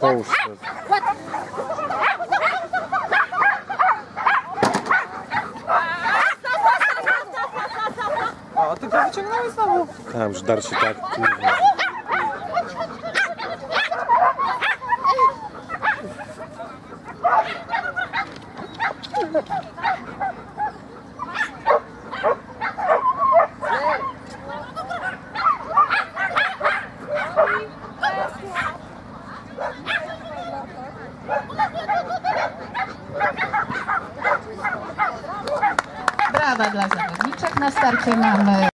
Połóż. O, ty go wyciągnąłeś znowu. Tam, że dar się tak. Brawa dla zawodniczek. Na starcie mamy